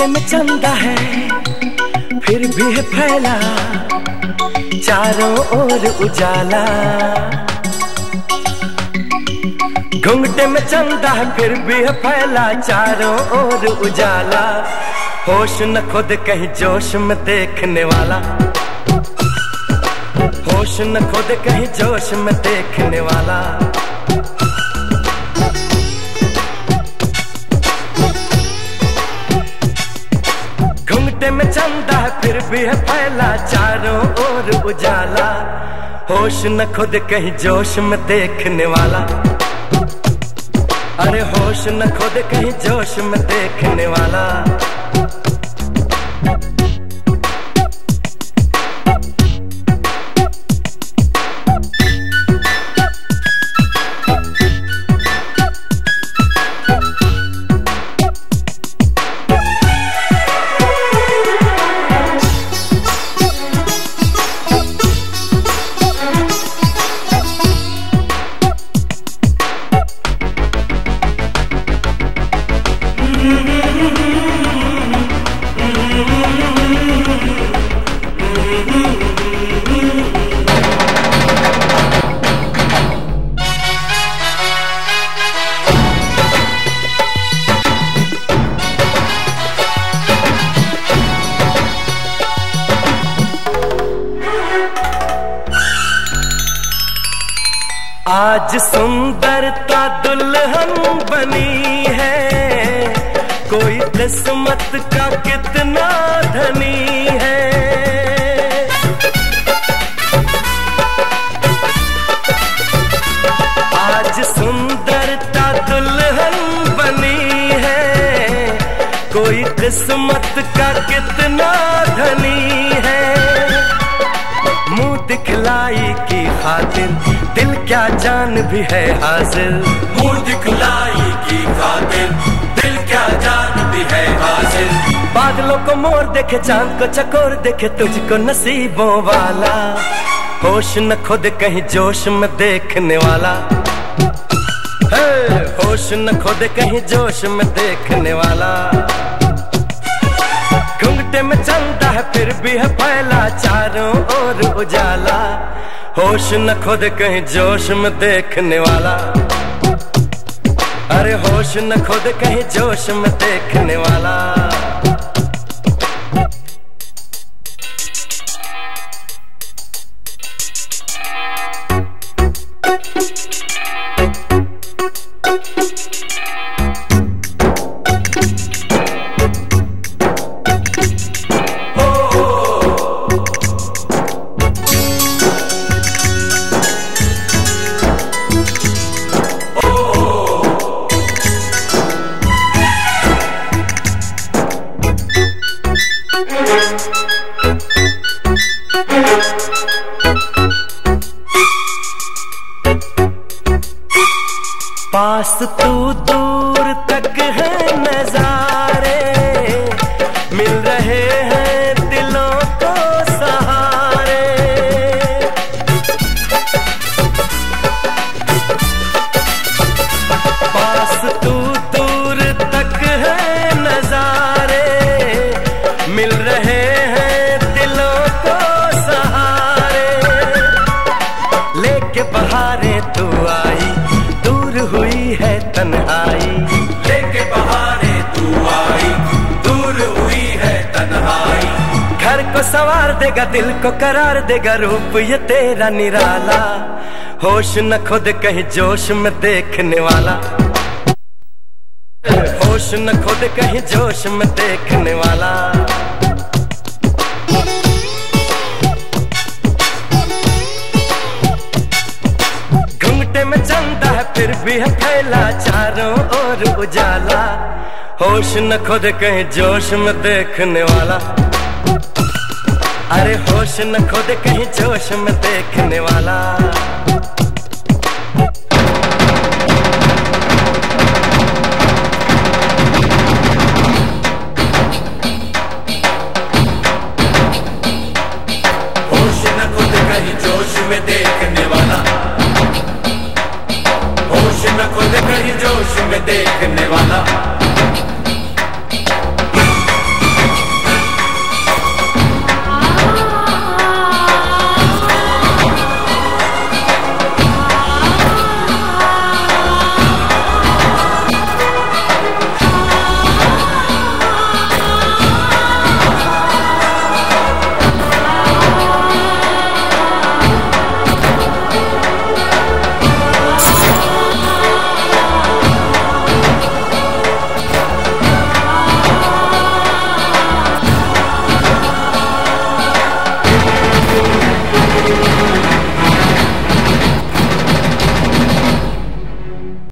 घुंघटे में चंदा है, फिर भी है फैला, चारों ओर उजाला। घुंघटे में चंदा है, फिर भी है फैला, चारों ओर उजाला। होश न खुद कहीं जोश में देखने वाला। होश न खुद कहीं जोश में देखने वाला। में चंदा, फिर भी है फैला चारों ओर उजाला। होश न खुद कहीं जोश में देखने वाला। अरे होश न खुद कहीं जोश में देखने वाला। आज सुंदरता दुल्हन बनी है। कोई किस्मत का कितना धनी है। आज सुंदरता दुल्हन बनी है। कोई किस्मत का कितना धनी है। मुँह दिखलाई की खातिर क्या जान भी है हाजिर मुँह दिखलाई की खातिर दिल क्या जान भी है हाजिर बादलों को मोर देखे चाँद को चकोर देखे तुझको नसीबों वाला। होश न खुद कहीं जोश में देखने वाला। है होश न खुद कहीं जोश में देखने वाला। घुंघटे में चलता है फिर भी है फैला चारों ओर उजाला। होश न खुद कहीं जोश में देखने वाला। अरे होश न खुद कहीं जोश में देखने वाला। पास तू दूर सवार देगा, दिल को करार देगा, रूप ये तेरा निराला। होश न खुद कहीं, जोश में देखने वाला। होश न खुद कहीं, जोश में देखने वाला। घुंघटे में चंदा है, फिर भी है फैला चारों ओर उजाला। होश न खुद कहीं, जोश में देखने वाला। अरे होश न खुद कहीं जोश में देखने वाला। होश न खुद कहीं जोश में देखने वाला। होश न खुद कहीं जोश में देखने वाला।